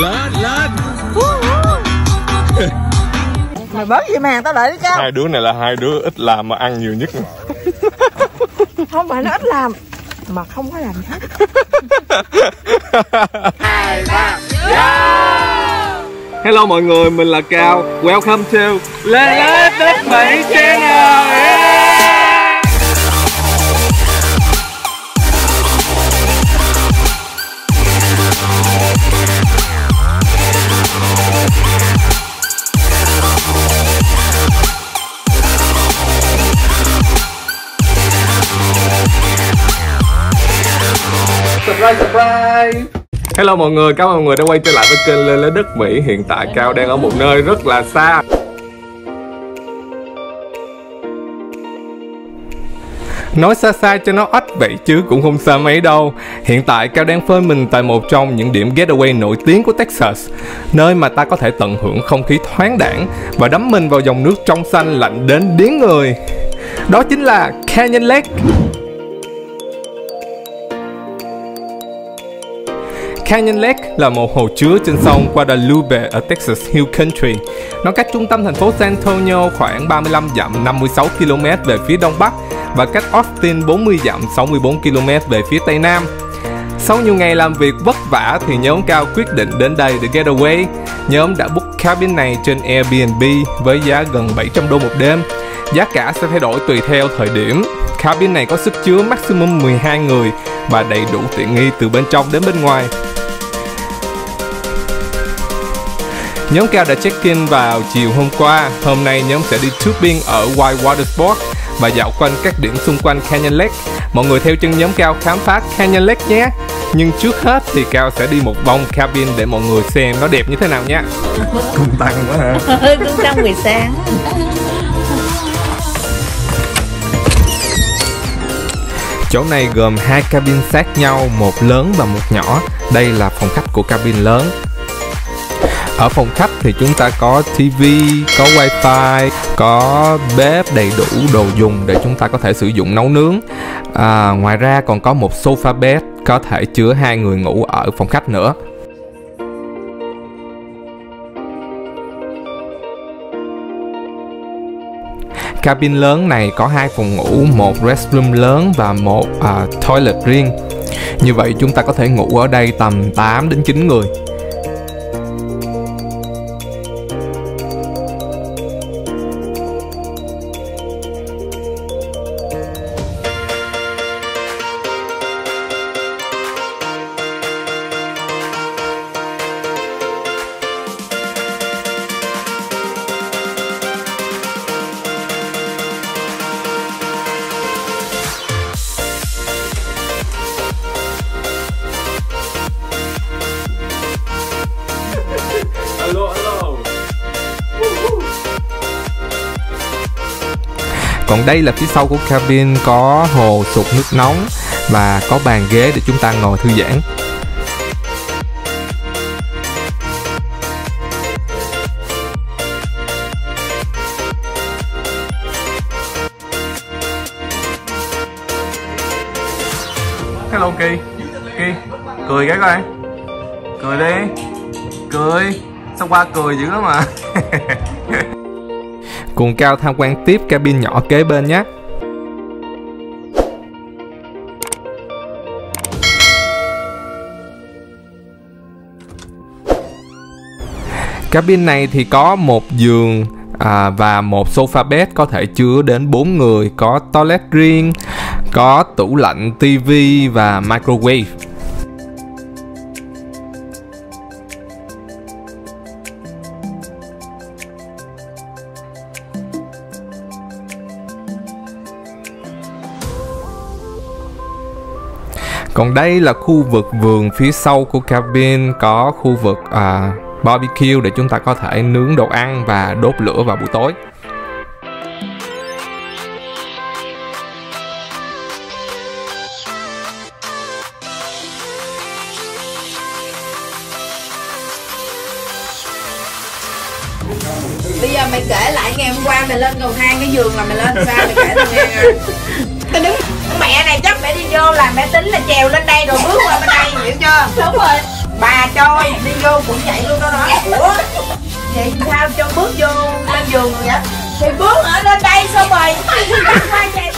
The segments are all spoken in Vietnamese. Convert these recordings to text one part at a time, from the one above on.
lên lên. Mày bớt gì mà tao đợi đi cao hai đứa này là hai đứa ít làm mà ăn nhiều nhất không phải nó ít làm mà không có làm hết Hello mọi người, mình là Cao. Welcome to Lên Lên Đất Mỹ Channel Hello mọi người, cảm ơn mọi người đã quay trở lại với kênh Lên Lấy Đất Mỹ. Hiện tại Cao đang ở một nơi rất là xa. Nói xa xa cho nó ách vậy chứ cũng không xa mấy đâu. Hiện tại Cao đang phơi mình tại một trong những điểm getaway nổi tiếng của Texas Nơi mà ta có thể tận hưởng không khí thoáng đãng Và đắm mình vào dòng nước trong xanh lạnh đến điếng người. Đó chính là Canyon Lake Canyon Lake là một hồ chứa trên sông Guadalupe ở Texas Hill Country. Nó cách trung tâm thành phố San Antonio khoảng 35 dặm 56 km về phía đông bắc và cách Austin 40 dặm 64 km về phía tây nam. Sau nhiều ngày làm việc vất vả thì nhóm Cao quyết định đến đây để getaway. Nhóm đã book cabin này trên Airbnb với giá gần 700 đô một đêm. Giá cả sẽ thay đổi tùy theo thời điểm. Cabin này có sức chứa maximum 12 người và đầy đủ tiện nghi từ bên trong đến bên ngoài. Nhóm Cao đã check-in vào chiều hôm qua. Hôm nay nhóm sẽ đi tubing ở Whitewater Sport và dạo quanh các điểm xung quanh Canyon Lake. Mọi người theo chân nhóm Cao khám phá Canyon Lake nhé. Nhưng trước hết thì Cao sẽ đi một vòng cabin để mọi người xem nó đẹp như thế nào nha. Tung tăng quá hả? cũng trong buổi sáng Chỗ này gồm hai cabin sát nhau, một lớn và một nhỏ. Đây là phòng khách của cabin lớn. Ở phòng khách thì chúng ta có TV, có wifi, có bếp đầy đủ đồ dùng để chúng ta có thể sử dụng nấu nướng. À, ngoài ra còn có một sofa bed có thể chứa hai người ngủ ở phòng khách nữa. Cabin lớn này có hai phòng ngủ, một restroom lớn và một uh, toilet riêng. Như vậy chúng ta có thể ngủ ở đây tầm 8 đến 9 người. Còn đây là phía sau của cabin có hồ sục nước nóng và có bàn ghế để chúng ta ngồi thư giãn. Hello, Kỳ. Kỳ, Cười cái coi. Cười đi. Cười. Sao qua cười dữ lắm mà Cùng Cao tham quan tiếp cabin nhỏ kế bên nhé Cabin này thì có một giường à, và một sofa bed có thể chứa đến 4 người, có toilet riêng, có tủ lạnh, tivi và microwave. Còn đây là khu vực vườn phía sau của cabin có khu vực à, barbecue để chúng ta có thể nướng đồ ăn và đốt lửa vào buổi tối. bây giờ mày kể lại ngày hôm qua mày lên cầu thang cái giường là mày lên sao mày kể tao nghe tao đứng mẹ này chắc mẹ đi vô là mẹ tính là trèo lên đây rồi bước qua bên đây hiểu chưa? Đúng rồi. Bà trôi đi vô cũng chạy luôn đó đó. Ủa? Vậy sao cho bước vô lên giường vậy? Thì bước ở lên đây xong rồi. Bắt qua chạy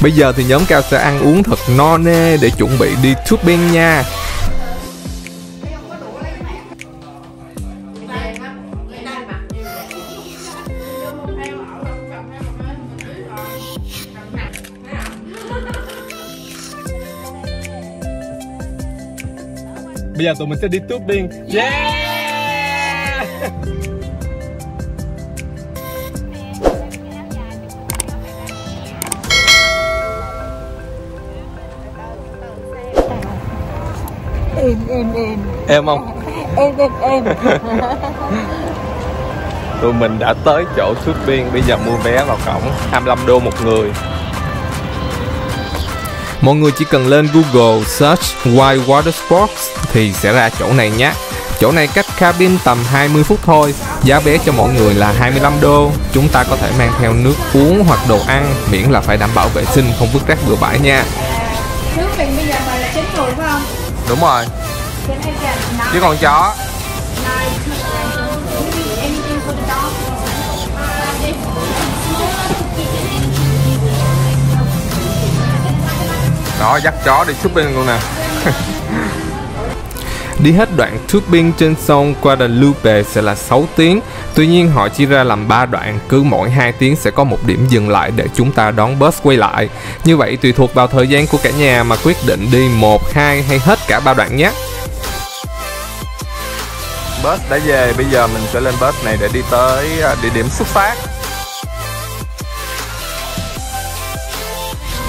Bây giờ thì nhóm cao sẽ ăn uống thật no nê để chuẩn bị đi tubing nha Bây giờ tụi mình sẽ đi tubing. Yeah! em em em Em không? em em em. Tụi mình đã tới chỗ tubing. Bây giờ mua vé vào cổng. 25 đô một người Mọi người chỉ cần lên Google search White Water Sports thì sẽ ra chỗ này nhé. Chỗ này cách cabin tầm 20 phút thôi. Giá vé cho mọi người là 25 đô. Chúng ta có thể mang theo nước uống hoặc đồ ăn miễn là phải đảm bảo vệ sinh không vứt rác bừa bãi nha. Trước mình bây giờ bà là chín người phải không? Đúng rồi. Chứ còn chó nine, Đó dắt chó đi shopping luôn nè. Đi hết đoạn tubing trên sông Guadalupe sẽ là 6 tiếng. Tuy nhiên họ chia ra làm 3 đoạn Cứ mỗi 2 tiếng sẽ có một điểm dừng lại để chúng ta đón bus quay lại. Như vậy tùy thuộc vào thời gian của cả nhà mà quyết định đi 1, 2 hay hết cả 3 đoạn nhé. Bus đã về, bây giờ mình sẽ lên bus này để đi tới à, địa điểm xuất phát.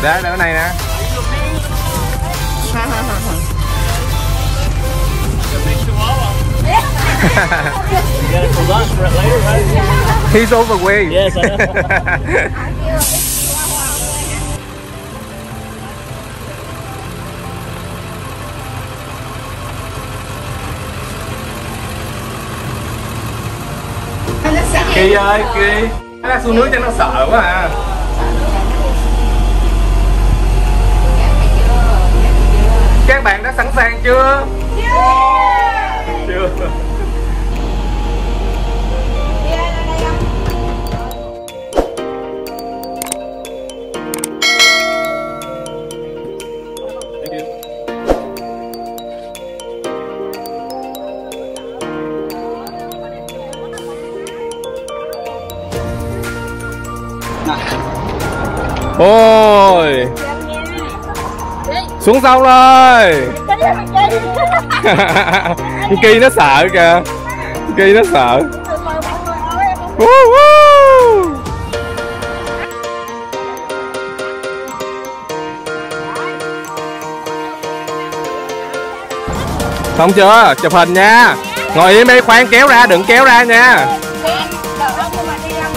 Đây, đây này nè. You got it for lunch later, right? He's overweight Yes, I know. Kỳ ơi, Kỳ Nó xuống nước cho nó sợ quá à Các bạn đã sẵn sàng? Chưa Xuống sông rồi Kỳ nó sợ kìa. Kỳ nó sợ. Xong chưa? Chụp hình nha. Ngồi im đi, khoan kéo ra, đừng kéo ra nha.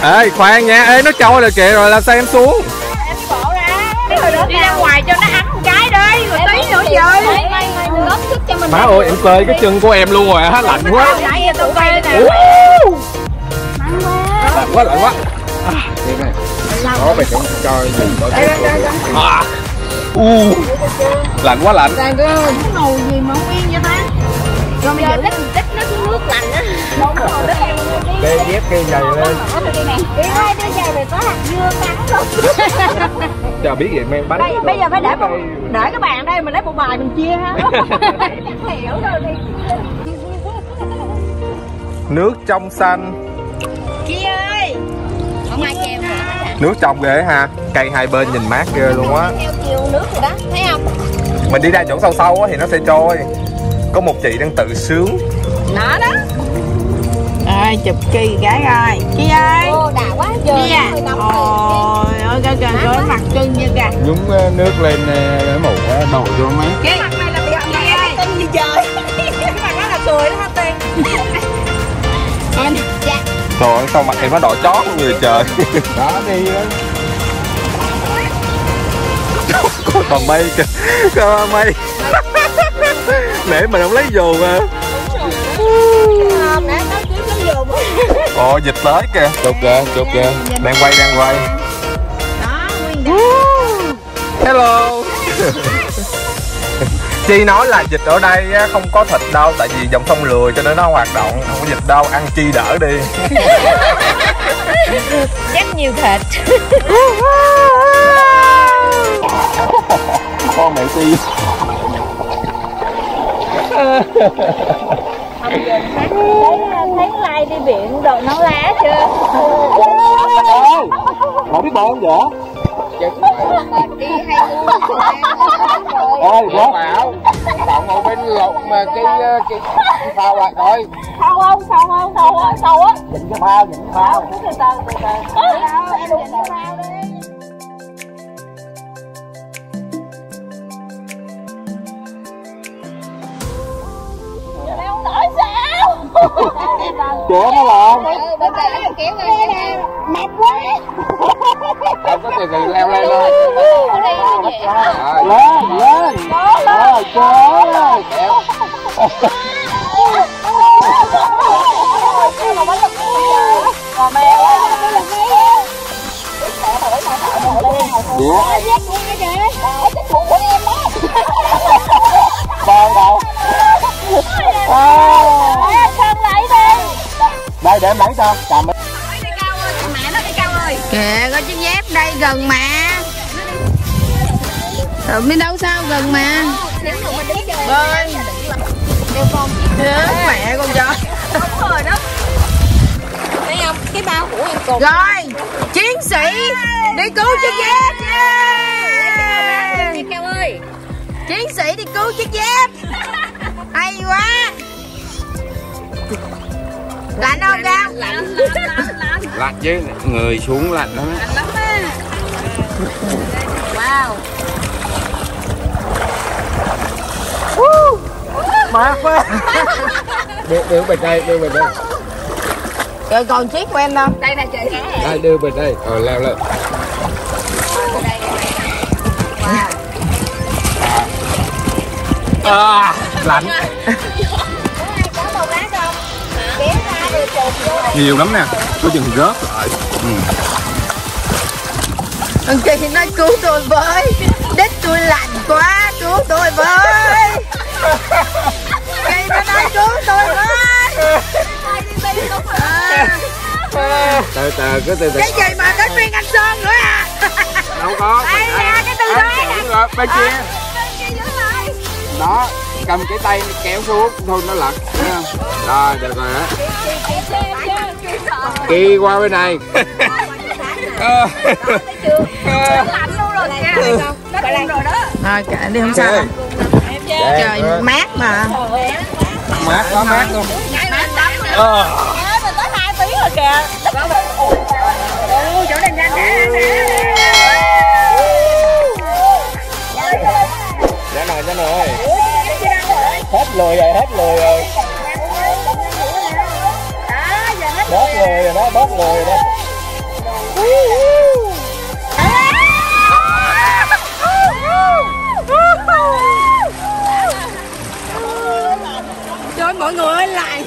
Ê, khoan nha, ê nó trôi rồi kìa rồi làm sao em xuống? Đi ra ngoài cho nó rồi tí nữa về góp sức cho mình Má ơi, em tê cái chân của em luôn rồi á, lạnh quá Nãy giờ tôi quay nè Woo. Lạnh quá, lạnh quá có mày cũng cho nhìn có à. U. Lạnh quá lạnh ơi, cái nồi gì mà không yên vậy ta Rồi bây giờ tích tích nó xuống nước lạnh á Đúng rồi, em cái dép cái giày lên. Đi hai đứa giày này có hạt dưa cắn không Chà biết vậy men bánh Đây, bây giờ phải để một, để cái bàn đây mình lấy một bài mình chia ha. Hiểu rồi đi Nước trong xanh. Kia ơi. Không ai chèo Nước trong ghê ha. Cây hai bên nhìn mát ghê luôn á. Theo chiều nước rồi đó, thấy không? Mình đi ra chỗ sâu sâu á thì nó sẽ trôi. Có một chị đang tự sướng. Nó đó Rồi, chụp kỳ cái rồi Chị ơi. Ô, đã quá giờ Chị à. 15 Ôi ơi, kìa kìa, kìa, mặt cưng như kìa. Nhúng ờ, nước lên ờ, cái mũ ờ, đổ vô mấy. Cái mặt này là bị chị ơi Tin gì trời? Cái mặt đó là cười đó hả Tiên. Em, dạ. Trời ơi sao mặt em nó đỏ chót luôn người trời. Đó đi đó. Có còn mây kìa. Có mây Để mình không lấy dù mà. Kiếm nó dùng Ồ dịch tới kìa. Chụp kìa chụp kìa. Đang quay đang quay. Đó, nguyên Hello. Chi nói là dịch ở đây á, không có thịt đâu Tại vì dòng sông lười cho nên nó hoạt động. Không có dịch đâu, ăn chi đỡ đi. Chắc nhiều thịt. Con mẹ Chi Thấy like đi biển đồ nấu lá chưa không biết bơi không vậy Đi hay luôn ơi bố bảo cậu ngồi bên lột mà cái ờ, cái, cái phao lại coi Sâu không? Sâu không? Sâu không? Sâu á nhìn cái phao nhìn cái phao Từ từ từ từ Em đừng có sao đi chữa nó làm Bên đây em kéo nè Mệt quá. Không có từ từ leo lên thôi. Ở đây nó nhẹ Rồi, lên lên. Rồi chữa rồi Còn mẹ đây để cầm Kìa, có chiếc dép đây gần mà. Rồi bên đâu sao gần mà? Bơi Chết mẹ con cho Thấy không? Cái bao của em cột Rồi, Chiến sĩ Đi cứu chiếc dép. Yeah. Cao ơi Chiến sĩ đi cứu chiếc dép. Hay quá. Lạnh không Cao? Lạnh lạnh lạnh lạnh lạnh. Chứ người xuống lạnh lắm á. Lắm á. Wow. Mát quá. Đưa đưa bên đây đưa bên đây. Rồi còn chiếc của em đâu? Đây nè chị. Đây đưa bên đây. Rồi leo lên. À, Lạnh Nhiều lắm nè. Có chừng rớt lại. Thằng chị nói cứu tôi với. Đít tôi lạnh quá Cứu tôi với. Chị nó nói cứu tôi với. À, từ từ cứ từ từ. Cái gì mà đến viên anh Sơn nữa à? Đâu có. Đây nè cái từ đó nè rồi, bên kia. đó cầm cái tay kéo xuống thôi nó lật. Rồi được rồi đó kia qua bên này. Lạnh luôn rồi kìa Nó lạnh rồi đó. Thôi kệ đi không sao. Đâu Trời mát mà. Mát quá mát luôn. Mát lắm Ê, mình tới 2 tiếng rồi kìa. Ồ, chỗ này nhanh nè Dạ nồi, nồi Hết lười rồi, hết lười rồi lười rồi đó. Trời mọi người ơi lại.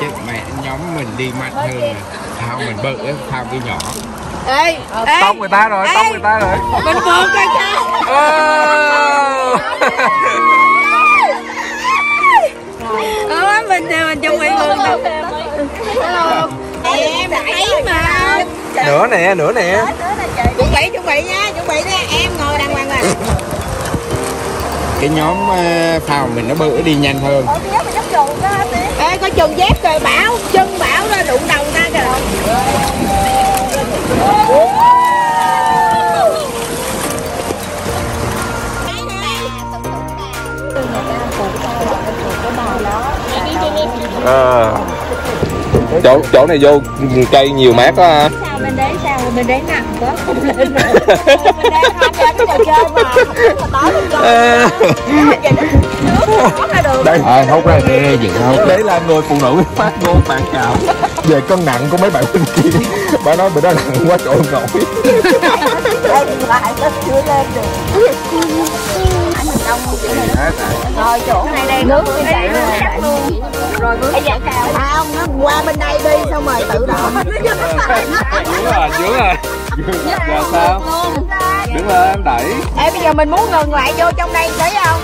Chứ mẹ nhóm mình đi mạnh hơn nè Thao mình bự á, thao cái nhỏ. Ê Ê Tông người ta rồi, tông người ta rồi. Mình vượt rồi cha Nữa nè, nữa nè Chuẩn bị chuẩn bị nha Chuẩn bị nha Em ngồi đàng hoàng rồi Cái nhóm ờ, phao mình nó bự đi nhanh hơn Ê có chừng dép rồi Bảo Chân Bảo ra đụng đầu ta kìa Ờ. chỗ chỗ này vô cây nhiều mát quá ha. Sao bên đấy sao? Bên đấy nặng quá. Không lên Bên đây cái trò chơi mà tối lên coi đây. Ờ, hút ra đi, dựng hút đấy là người phụ nữ phát ngôn phản cảm về cân nặng của mấy bạn bên kia. Bà nói bữa đó nặng quá trội nổi. Lại nó chưa lên được. mình đông này đó Rồi chỗ này đây nước bên đây luôn. chắc luôn. Rồi bước. Chạy cao Không nó qua bên đây đi xong rồi tự động. Dướng rồi dướng rồi. Giờ sao? Đứng lên đẩy. Ê bây giờ mình muốn ngừng lại vô trong đây thấy không?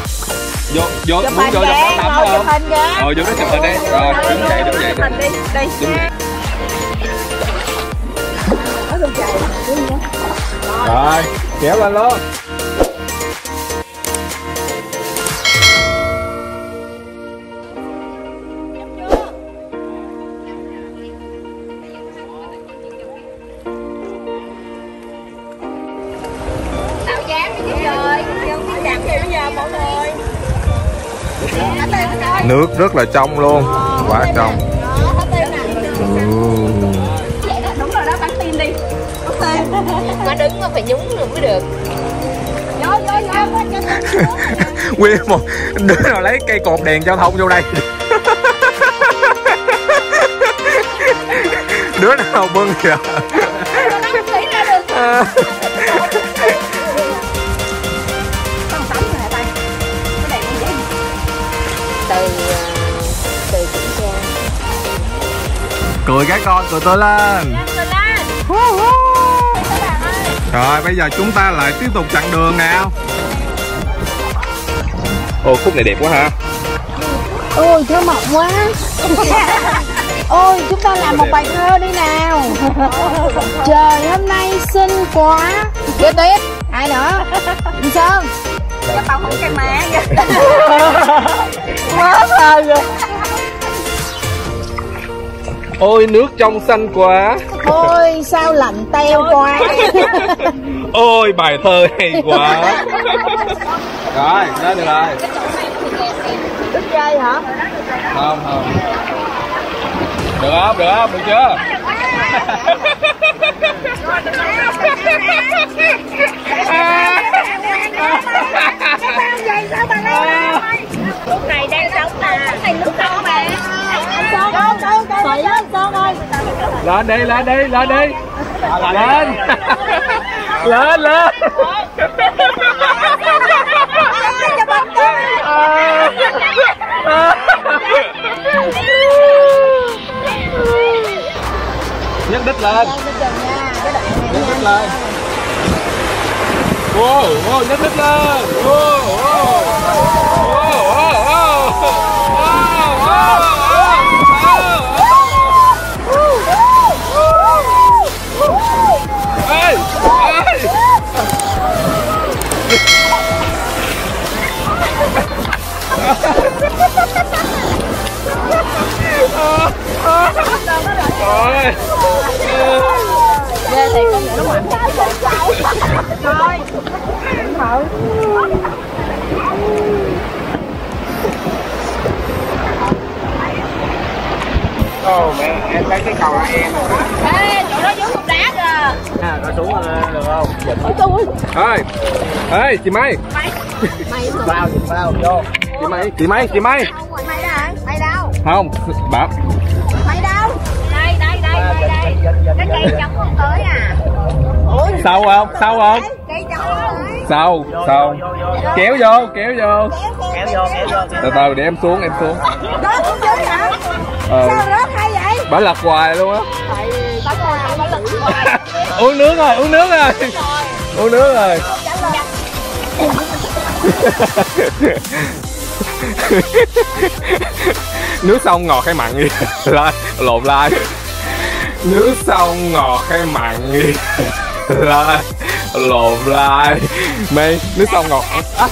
vô vô Chụp muốn vô trong đó tắm không hình kìa ờ vô đó chụp hình đi. Rồi đứng dậy đứng dậy. Chụp hình đi, đi. Đứng. Dậy rồi kéo lên luôn nước rất là trong luôn quá trong. Đúng rồi đó, bắn tim đi. Nó đứng mà phải nhúng rồi mới được. Nguyên một đứa nào lấy cây cột đèn giao thông vô đây. Đứa nào bưng kìa cười cái con cười tôi lên. Rồi bây giờ chúng ta lại tiếp tục chặng đường nào? Ồ khúc này đẹp quá ha. Ôi thơ mộng quá. Ôi chúng ta làm một bài thơ đi nào. Trời hôm nay xinh quá. Kế tiếp. Ai nữa? Anh Sơn. Cái bao không cây má Quá thơ rồi Ôi nước trong xanh quá. Ôi sao lạnh teo quá. Ôi bài thơ hay quá. Rồi lên được rồi. Đứt dây hả? Không không. Được không được không được chưa lên đi lên đi lên đi. Lên. Lên lên. Nhấc đít lên. Nhấc đít lên. Wow wow, nhấc đít lên. Wow wow. Rồi Mở Ồ mẹ em lấy cái cầu là em Ê chỗ đó dưới cục đá kìa À, có xuống được không? Ôi tôi Ê, ê, chị Mai, Bao, bao, vô. chị Mai, chị Mai, chị Mai. Mày đâu Mày đâu Không, bảo Mày đâu Đây đây đây đây đây Cái cây chống không tới à sau không? Sau không? Sau, sau. Kéo vô, kéo vô. Kéo vô, kéo vô. Từ từ để em xuống, em xuống. Ờ, bà lật hoài luôn á. Uống nước rồi, uống nước rồi. Uống nước rồi. nước sông ngọt hay mặn gì? Lộn lai. Nước sông ngọt hay mặn gì? Lai, lộn lai. Mày, nước sông ngọt. À,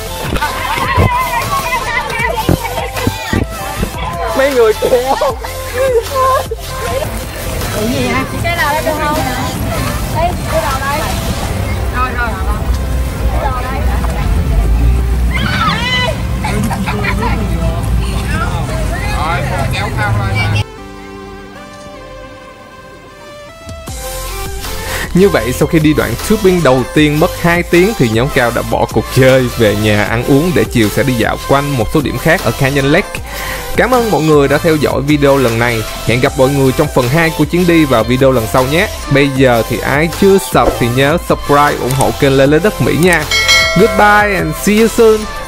mấy người kéo. Cái nào đây được không Đây cái nào đây Rồi rồi rồi Rồi kéo cao lên Như vậy, sau khi đi đoạn shopping đầu tiên mất 2 tiếng thì nhóm cao đã bỏ cuộc chơi về nhà ăn uống để chiều sẽ đi dạo quanh một số điểm khác ở Canyon Lake. Cảm ơn mọi người đã theo dõi video lần này. Hẹn gặp mọi người trong phần 2 của chuyến đi vào video lần sau nhé. Bây giờ thì ai chưa sub thì nhớ subscribe ủng hộ kênh Lê Lê Đất Mỹ nha. Goodbye and see you soon.